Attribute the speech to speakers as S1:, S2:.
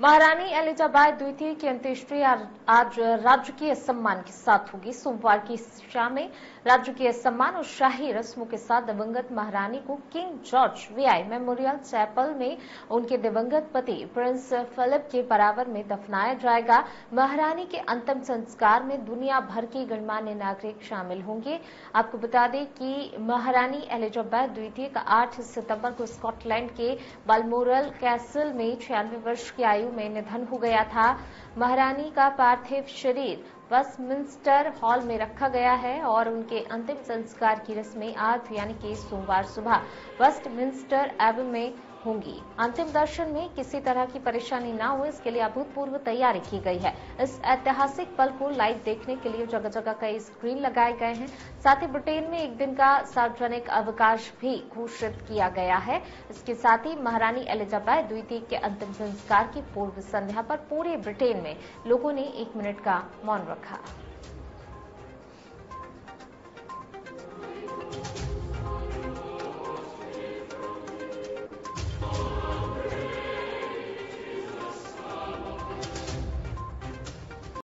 S1: महारानी एलिजाबेथ द्वितीय की अंत्येष्टि आज राजकीय सम्मान के साथ होगी। सोमवार की शाम में राजकीय सम्मान और शाही रस्मों के साथ दिवंगत महारानी को King George VI memorial chapel में उनके दिवंगत पति प्रिंस फिलिप के बराबर में दफनाया जाएगा। महारानी के अंतिम संस्कार में दुनिया भर के गणमान्य नागरिक शामिल होंगे। आपको बता दें कि महारानी एलिजाबेथ द्वितीय का आठ सितंबर को स्कॉटलैंड के बालमोरल कैसल में छियानवे वर्ष की आयु में निधन हो गया था। महारानी का पार्थिव शरीर वेस्टमिंस्टर हॉल में रखा गया है और उनके अंतिम संस्कार की रस्में आज यानी कि सोमवार सुबह वेस्टमिंस्टर एब में होंगी। अंतिम दर्शन में किसी तरह की परेशानी न हो, इसके लिए अभूतपूर्व तैयारी की गई है। इस ऐतिहासिक पल को लाइव देखने के लिए जगह जगह कई स्क्रीन लगाए गए हैं। साथ ही ब्रिटेन में एक दिन का सार्वजनिक अवकाश भी घोषित किया गया है। इसके साथ ही महारानी एलिजाबेथ द्वितीय के अंतिम संस्कार की पूर्व संध्या पर पूरे ब्रिटेन में लोगों ने एक मिनट का मौन रखा।